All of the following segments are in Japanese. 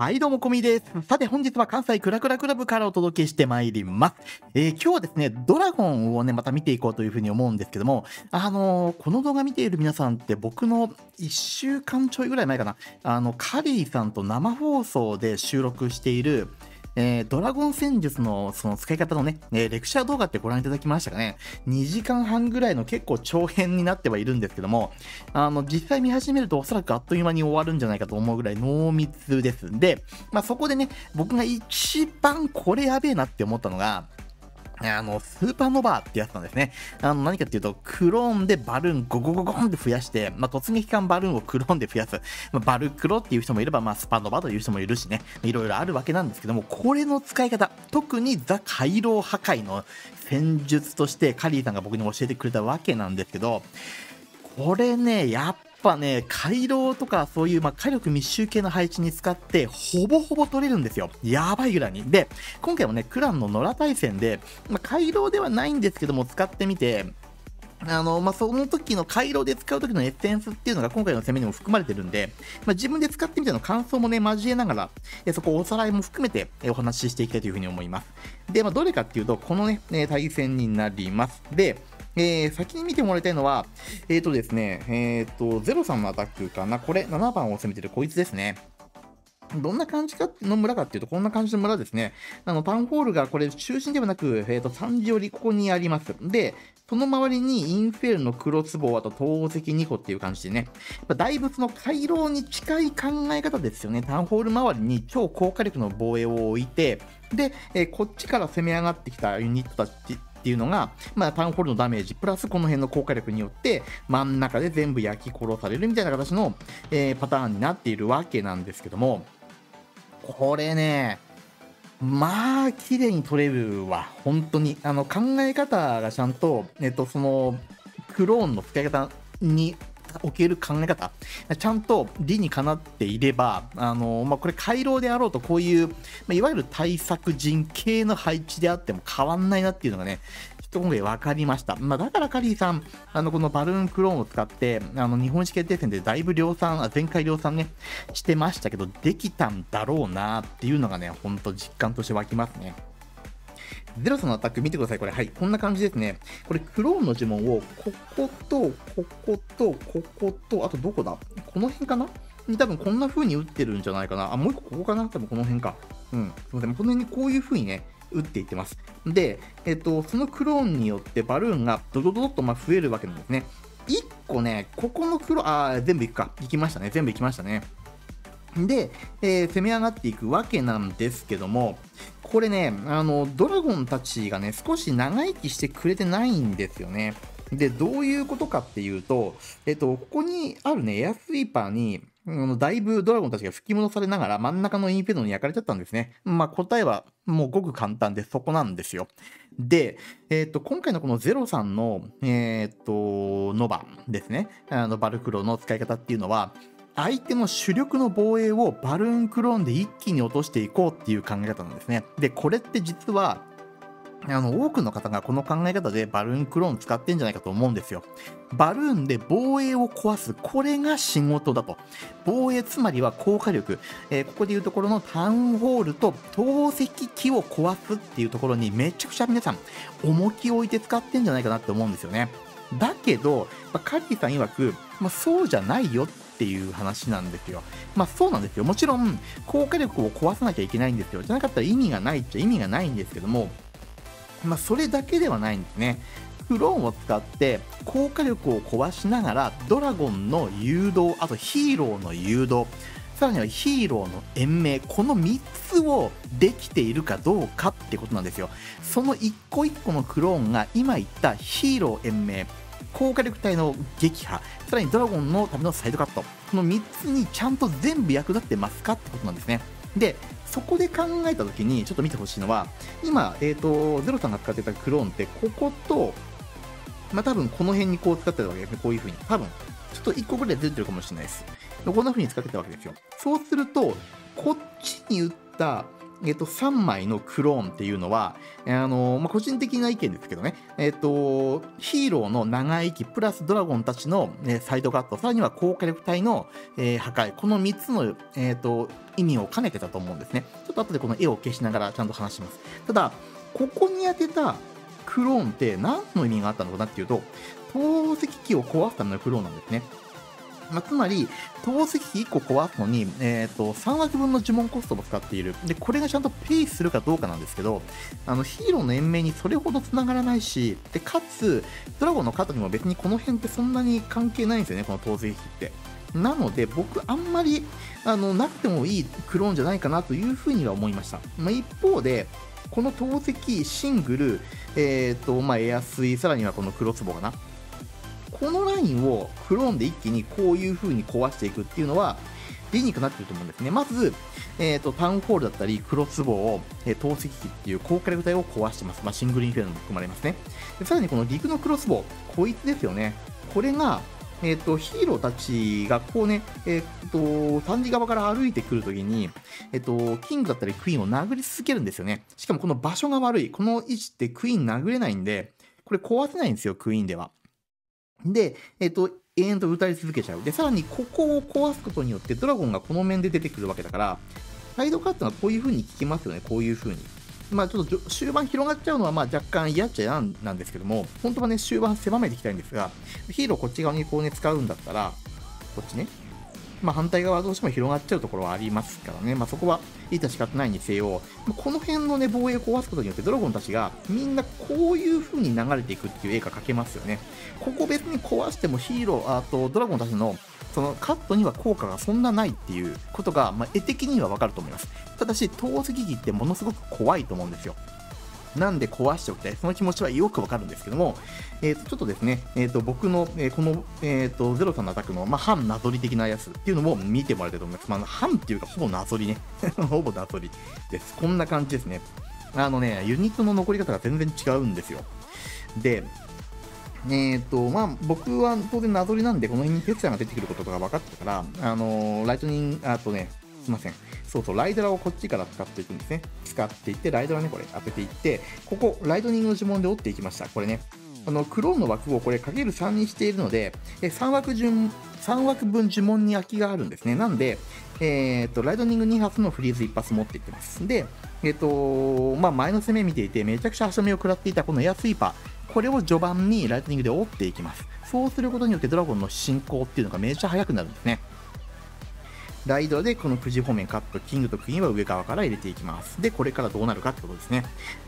はい、どうも、こみです。さて、本日は関西クラクラクラブからお届けしてまいります。えー、今日はですね、ドラゴンをね、また見ていこうというふうに思うんですけども、あのー、この動画見ている皆さんって僕の1週間ちょいぐらい前かな、あの、カリーさんと生放送で収録している、えー、ドラゴン戦術のその使い方のね、え、レクチャー動画ってご覧いただきましたかね？2時間半ぐらいの結構長編になってはいるんですけども、あの、実際見始めるとおそらくあっという間に終わるんじゃないかと思うぐらい濃密です。んで、まあ、そこでね、僕が一番これやべえなって思ったのが、あの、スーパーノバーってやつなんですね。あの、何かっていうと、クローンでバルーンゴゴゴゴンって増やして、まあ、突撃艦バルーンをクローンで増やす。まあ、バルクロっていう人もいれば、まあ、スパノバという人もいるしね、いろいろあるわけなんですけども、これの使い方、特にザ・回廊破壊の戦術としてカリーさんが僕に教えてくれたわけなんですけど、これね、やっぱぱね、回廊とかそういう、まあ、火力密集系の配置に使って、ほぼほぼ取れるんですよ。やばいぐらいに。で、今回もね、クランの野良対戦で、まあ、回廊ではないんですけども、使ってみて、あの、まあ、その時の回路で使う時のエッセンスっていうのが今回の攻めにも含まれてるんで、まあ、自分で使ってみての感想もね、交えながら、えそこおさらいも含めてお話ししていきたいというふうに思います。で、まあ、どれかっていうと、このね、対戦になります。で、えー、先に見てもらいたいのは、えっ、ー、とですね、えっ、ー、と、ゼロさんのアタックかな。これ、7番を攻めてるこいつですね。どんな感じかの村かっていうと、こんな感じの村ですね。あの、タウンホールがこれ中心ではなく、えっ、ー、と、3時寄りここにあります。で、その周りにインフェルのクロスボウ、あと投石2個っていう感じでね、だいぶその回廊に近い考え方ですよね。タウンホール周りに超高火力の防衛を置いて、で、えー、こっちから攻め上がってきたユニットたちっていうのが、まあ、タウンホールのダメージ、プラスこの辺の効果力によって、真ん中で全部焼き殺されるみたいな形の、えー、パターンになっているわけなんですけども、これね、まあ、綺麗に取れるわ。本当に。あの、考え方がちゃんと、えっと、その、クローンの使い方における考え方、ちゃんと理にかなっていれば、あのまあ、これ、回廊であろうと、こういう、まあ、いわゆる対策陣系の配置であっても変わんないなっていうのがね、一目分かりました。まあ、だからカリーさん、あのこのバルーンクローンを使って、あの日本史決定戦でだいぶ量産、前回量産ね、してましたけど、できたんだろうなっていうのがね、ほんと実感として湧きますね。ゼロスのアタック見てください。これ、はい。こんな感じですね。これ、クローンの呪文を、ここと、ここと、ここと、あとどこだ？この辺かな？多分こんな風に打ってるんじゃないかな。あ、もう一個ここかな？多分この辺か。うん。すいません。この辺にこういう風にね、打っていってます。で、えっと、そのクローンによってバルーンがドドドドっとま増えるわけなんですね。1個ね、ここのクローン、あ、全部いくか。いきましたね。全部いきましたね。で、えー、攻め上がっていくわけなんですけども、これね、あの、ドラゴンたちがね、少し長生きしてくれてないんですよね。で、どういうことかっていうと、えっと、ここにあるね、エアスイーパーに、だいぶドラゴンたちが吹き戻されながら真ん中のインフェルノに焼かれちゃったんですね。まあ答えはもうごく簡単でそこなんですよ。で、えっ、ー、と、今回のこのゼロさんの、えっ、ー、と、ノバですね。あの、バルクロの使い方っていうのは、相手の主力の防衛をバルーンクローンで一気に落としていこうっていう考え方なんですね。で、これって実は、あの、多くの方がこの考え方でバルーンクローン使ってんじゃないかと思うんですよ。バルーンで防衛を壊す。これが仕事だと。防衛、つまりは効果力。えー、ここでいうところのタウンホールと投石機を壊すっていうところにめちゃくちゃ皆さん、重きを置いて使ってんじゃないかなって思うんですよね。だけど、まあ、カリーさん曰く、まあ、そうじゃないよってていう話なんですよ。まあそうなんですよ。もちろん、効果力を壊さなきゃいけないんですよ。じゃなかったら意味がないっちゃ意味がないんですけども、まあそれだけではないんですね。クローンを使って効果力を壊しながらドラゴンの誘導、あとヒーローの誘導、さらにはヒーローの延命、この3つをできているかどうかってことなんですよ。その1個1個のクローンが今言ったヒーロー延命、高火力体の撃破、さらにドラゴンのためのサイドカット、この3つにちゃんと全部役立ってますかってことなんですね。で、そこで考えたときに、ちょっと見てほしいのは、今、えっ、ー、と、ゼロさんが使ってたクローンって、ここと、まあ、多分この辺にこう使ってたわけですね。こういう風に。多分、ちょっと1個ぐらいずれてるかもしれないです。こんな風に使ってたわけですよ。そうすると、こっちに打ったえっと、3枚のクローンっていうのは、あのまあ、個人的な意見ですけどね、えっと、ヒーローの長生き、プラスドラゴンたちの、ね、サイドカット、さらには高火力体の、えー、破壊、この3つの、えっと、意味を兼ねてたと思うんですね。ちょっと後でこの絵を消しながらちゃんと話します。ただ、ここに当てたクローンって何の意味があったのかなっていうと、透析機を壊すためのクローンなんですね。まあ、つまり、透析機1個壊すのに、え、ー、と、3枠分の呪文コストも使っている。で、これがちゃんとペイするかどうかなんですけど、あの、ヒーローの延命にそれほど繋がらないし、で、かつ、ドラゴンの肩にも別にこの辺ってそんなに関係ないんですよね、この透析機って。なので、僕、あんまり、あの、なくてもいいクローンじゃないかなというふうには思いました。まあ、一方で、この透析シングル、えっ、ー、と、まあ、エアスイ、さらにはこのクロスボウかな。このラインをクローンで一気にこういう風に壊していくっていうのは、理にかなってると思うんですね。まず、えっ、ー、と、タウンホールだったり、クロスボウを、えー、透析機っていう高火力体を壊してます。まあ、シングルインフェルノも含まれますね。でさらにこの陸のクロスボウ、こいつですよね。これが、えっ、ー、と、ヒーローたちがこうね、えっ、ー、と、三次側から歩いてくるときに、えっ、ー、と、キングだったりクイーンを殴り続けるんですよね。しかもこの場所が悪い。この位置ってクイーン殴れないんで、これ壊せないんですよ、クイーンでは。で、えっ、と、永遠と歌い続けちゃう。で、さらにここを壊すことによってドラゴンがこの面で出てくるわけだから、サイドカットがこういう風に効きますよね、こういう風に。まあちょっと終盤広がっちゃうのはまあ若干嫌っちゃ嫌なんですけども、本当はね、終盤狭めていきたいんですが、ヒーローこっち側にこうね、使うんだったら、こっちね、まあ、反対側どうしても広がっちゃうところはありますからね、まあ、そこはいた仕方ないにせよ、この辺のね、防衛を壊すことによって、ドラゴンたちがみんなこういう風に流れていくっていう絵が描けますよね。ここ別に壊してもヒーロー、あとドラゴンたちのそのカットには効果がそんなないっていうことが、まあ、絵的にはわかると思います。ただし、透析機ってものすごく怖いと思うんですよ。なんで壊しておきたい。その気持ちはよくわかるんですけども、えっ、ー、と、ちょっとですね、えっ、ー、と、僕の、えー、この、えっ、と、ゼロさんのアタックの、まあ、反なぞり的なやつっていうのも見てもらえると思います。まあ、反っていうか、ほぼなぞりね。ほぼなぞりです。こんな感じですね。あのね、ユニットの残り方が全然違うんですよ。で、えっ、と、まあ、僕は当然なぞりなんで、この辺に哲也が出てくることが分かったから、あのライトニング、あとね、すいません。そうそう、ライドラをこっちから使っていくんですね。使っていって、ライドラね、これ当てていって、ここ、ライトニングの呪文で折っていきました。これね。あの、クローンの枠をこれかける3にしているので、3枠順、3枠分呪文に空きがあるんですね。なんで、えっ、ー、と、ライトニング2発のフリーズ1発持っていってます。で、えっ、ー、と、まあ、前の攻め見ていて、めちゃくちゃ足止めを食らっていたこのエアスイーパー、これを序盤にライトニングで折っていきます。そうすることによってドラゴンの進行っていうのがめちゃ速くなるんですね。ライドでこの9時方面カット、キングとクイーンは上側から入れていきます。で、これからどうなるかってことですね。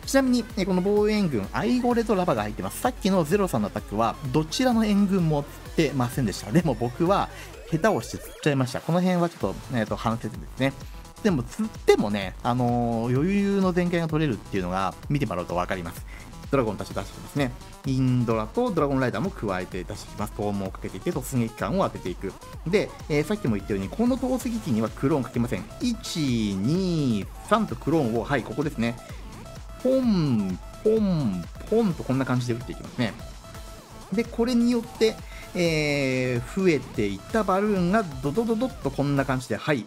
ちなみに、この防衛援軍、アイゴレとラバが入ってます。さっきのゼロさんのアタックは、どちらの援軍も釣ってませんでした。でも僕は、下手をして釣っちゃいました。この辺はちょっと、えっ、ー、と、反省ですね。でも、釣ってもね、あのー、余裕の全開が取れるっていうのが、見てもらうと分かります。ドラゴンたち出してきますね。インドラとドラゴンライダーも加えて出してきます。トームをかけていって突撃感を当てていく。で、えー、さっきも言ったように、この投石機にはクローンかけません。1、2、3とクローンを、はい、ここですね。ポン、ポン、ポンとこんな感じで打っていきますね。で、これによって、えー、増えていったバルーンがドドドドッとこんな感じで、はい、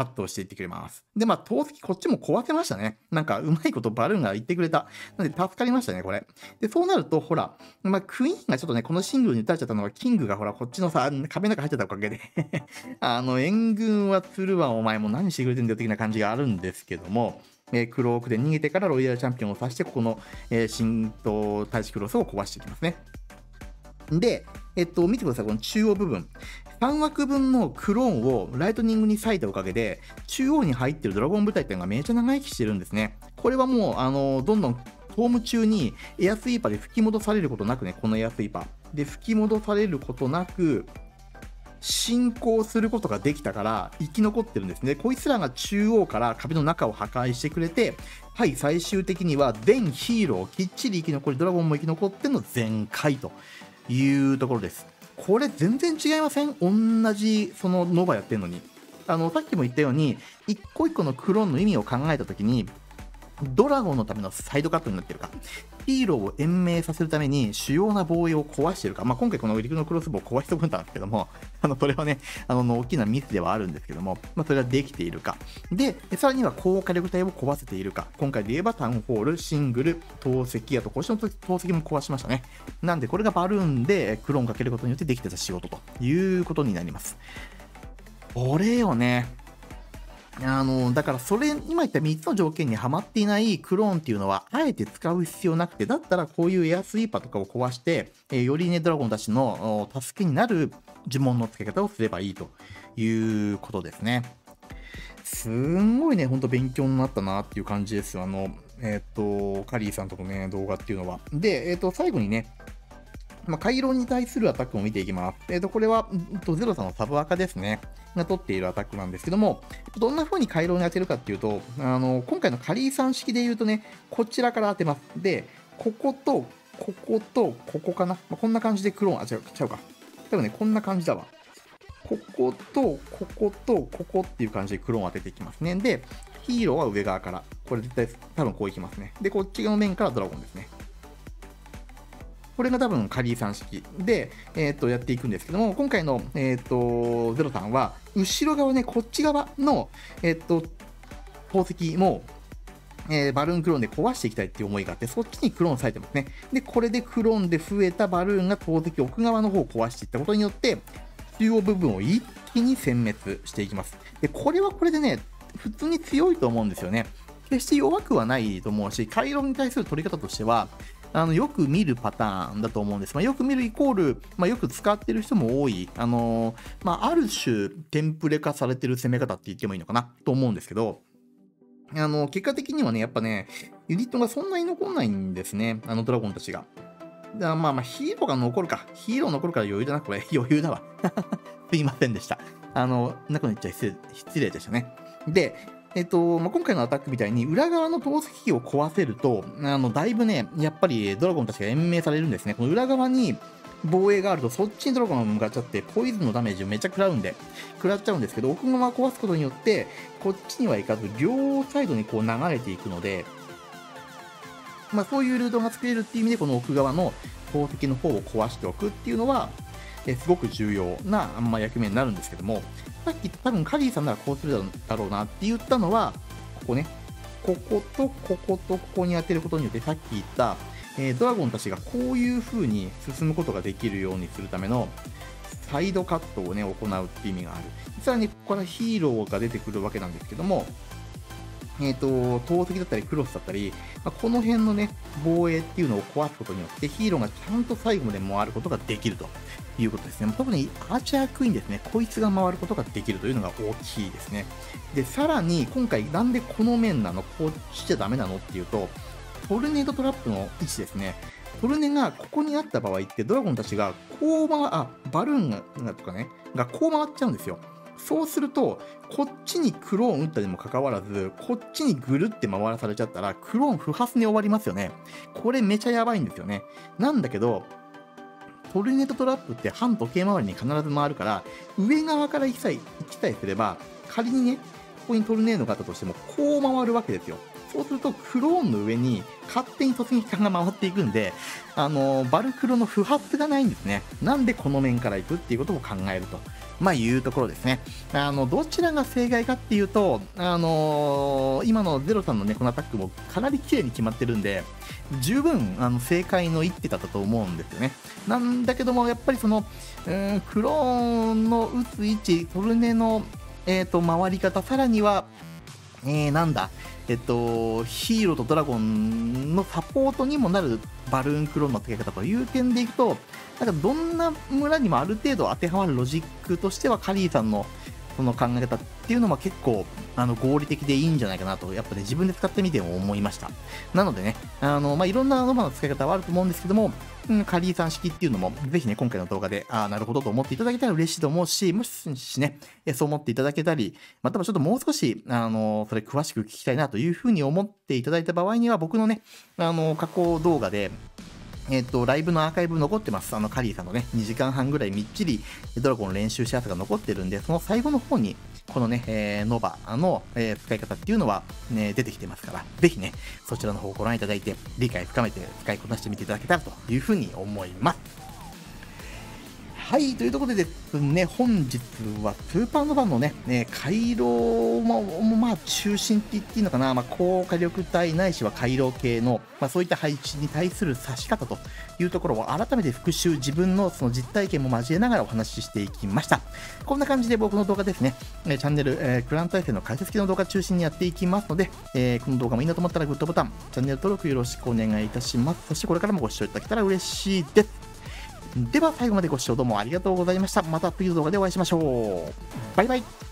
カットしていってくれます。で、まあ、投石こっちも壊せましたね。なんか、うまいことバルーンが言ってくれた。なので、助かりましたね、これ。で、そうなると、ほら、まあ、クイーンがちょっとね、このシングルに打たれちゃったのは、キングがほら、こっちのさ、壁の中入っちゃったおかげで あの、援軍は釣るわ、お前も何してくれてんだよ、的な感じがあるんですけども、えー、クロークで逃げてからロイヤルチャンピオンを刺して、ここの、えー、新東大使クロスを壊していきますね。で、えっと、見てください、この中央部分。3枠分のクローンをライトニングに割いたおかげで、中央に入ってるドラゴン部隊っていうのがめちゃ長生きしてるんですね。これはもう、あの、どんどんホーム中にエアスイーパーで吹き戻されることなくね、このエアスイーパー。で、吹き戻されることなく、進行することができたから生き残ってるんですね。こいつらが中央から壁の中を破壊してくれて、はい、最終的には全ヒーローきっちり生き残り、ドラゴンも生き残っての全開というところです。これ全然違いません？同じそのノバやってんのに。あの、さっきも言ったように、一個一個のクローンの意味を考えた時に、ドラゴンのためのサイドカットになってるか、ヒーローを延命させるために主要な防衛を壊してるか、まあ、今回この陸のクロスボウを壊し損ねたんですけども、あの、それはね、あの、大きなミスではあるんですけども、まあ、それができているか。で、さらには高火力体を壊せているか。今回で言えばタウンホール、シングル、投石、あと腰の投石も壊しましたね。なんで、これがバルーンでクローンかけることによってできてた仕事ということになります。これよね、あの、だからそれ、今言った3つの条件にはまっていないクローンっていうのは、あえて使う必要なくて、だったらこういうエアスイーパーとかを壊して、えー、よりね、ドラゴンたちの助けになる呪文の付け方をすればいいということですね。すんごいね、ほんと勉強になったなっていう感じですよ。あの、えっ、ー、と、カリーさんとのね、動画っていうのは。で、えっ、ー、と、最後にね、まあ、回路に対するアタックを見ていきます。えっ、ー、と、これは、とゼロさんのサブアカですね。が取っているアタックなんですけども、どんな風に回路に当てるかっていうと、あの、今回のカリーさん式で言うとね、こちらから当てます。で、ここと、ここと、ここかな？まあ、こんな感じでクローン、あ、違う、違うか。多分ね、こんな感じだわ。ここと、ここと、ここっていう感じでクローン当てていきますね。で、ヒーローは上側から。これ絶対、多分こういきますね。で、こっち側の面からドラゴンですね。これが多分カリー算式で、えー、とやっていくんですけども、今回の、えー、とゼロさんは、後ろ側ね、こっち側の、え、ー、と、宝石も、えー、バルーンクローンで壊していきたいっていう思いがあって、そっちにクローンされてますね。で、これでクローンで増えたバルーンが宝石奥側の方を壊していったことによって、中央部分を一気に殲滅していきます。で、これはこれでね、普通に強いと思うんですよね。決して弱くはないと思うし、回路に対する取り方としては、あのよく見るパターンだと思うんです。まあ、よく見るイコール、まあ、よく使ってる人も多い、あのまあ、ある種テンプレ化されてる攻め方って言ってもいいのかなと思うんですけど、あの結果的にはね、やっぱね、ユニットがそんなに残んないんですね、あのドラゴンたちが。まあまあ、ヒーローが残るか。ヒーロー残るから余裕だな、これ。余裕だわ。すいませんでした。あの、なくなっちゃ失礼失礼でしたね。で、えっと、まあ、今回のアタックみたいに裏側の投石機を壊せると、あの、だいぶね、やっぱりドラゴンたちが延命されるんですね。この裏側に防衛があると、そっちにドラゴンが向かっちゃって、ポイズンのダメージをめっちゃ食らうんで、食らっちゃうんですけど、奥側壊すことによって、こっちには行かず、両サイドにこう流れていくので、まあ、そういうルートが作れるっていう意味で、この奥側の宝石の方を壊しておくっていうのは、えすごく重要な、まあ、役目になるんですけども、さっき多分カリーさんならこうするだろうなって言ったのは、ここね、こことこことここに当てることによってさっき言った、えー、ドラゴンたちがこういう風に進むことができるようにするためのサイドカットをね、行うって意味がある。さらにここからヒーローが出てくるわけなんですけども、えっ、ー、と、投石だったりクロスだったり、まあ、この辺のね、防衛っていうのを壊すことによってヒーローがちゃんと最後まで回ることができるということですね。特にアーチャークイーンですね、こいつが回ることができるというのが大きいですね。で、さらに今回なんでこの面なの、こうしちゃダメなの？っていうと、トルネードトラップの位置ですね。トルネがここにあった場合ってドラゴンたちがこう回、あ、バルーンがとかね、がこう回っちゃうんですよ。そうすると、こっちにクローン打ったにもかかわらず、こっちにぐるって回らされちゃったら、クローン不発に終わりますよね。これめちゃやばいんですよね。なんだけど、トルネードトラップって反時計回りに必ず回るから、上側から行きさえ、行きさえすれば、仮にね、ここにトルネードがあったとしても、こう回るわけですよ。そうすると、クローンの上に勝手に突撃艦が回っていくんで、あのバルクロの不発がないんですね。なんでこの面から行くっていうことを考えると。まあ、いうところですね。あの、どちらが正解かっていうと、あのー、今のゼロさんのね、このアタックもかなり綺麗に決まってるんで、十分、あの、正解の一手だったと思うんですよね。なんだけども、やっぱりその、うん、クローンの打つ位置、トルネの、えっ、ー、と、回り方、さらには、えー、なんだ、えっと、ヒーローとドラゴンのサポートにもなるバルーンクローンの付け方という点でいくと、なんかどんな村にもある程度当てはまるロジックとしてはカリーさんのその考え方っていうのは結構あの合理的でいいんじゃないかなと、やっぱね、自分で使ってみても思いました。なのでね、あの、まあ、いろんなノバの使い方はあると思うんですけども、うん、カリーさん式っていうのも、ぜひね、今回の動画で、ああ、なるほどと思っていただけたら嬉しいと思うし、もしね、そう思っていただけたり、またはちょっともう少し、あの、それ詳しく聞きたいなというふうに思っていただいた場合には、僕のね、あの、加工動画で、えっ、と、ライブのアーカイブ残ってます。あの、カリーさんのね、2時間半ぐらいみっちりドラゴンの練習したやつが残ってるんで、その最後の方に、このね、えー、ノバの、えー、使い方っていうのは、ね、出てきてますから、ぜひね、そちらの方をご覧いただいて、理解深めて使いこなしてみていただけたらというふうに思います。はい、というところでですね、本日はスーパーノヴァのね、ね回路も、まあ、中心って言っていいのかな、まあ、高火力帯ないしは回路系の、まあ、そういった配置に対する指し方というところを改めて復習、自分のその実体験も交えながらお話ししていきました。こんな感じで僕の動画ですね、チャンネル、えー、クラン体制の解説系の動画中心にやっていきますので、えー、この動画もいいなと思ったらグッドボタン、チャンネル登録よろしくお願いいたします。そしてこれからもご視聴いただけたら嬉しいです。では最後までご視聴どうもありがとうございました。また次の動画でお会いしましょう。バイバイ。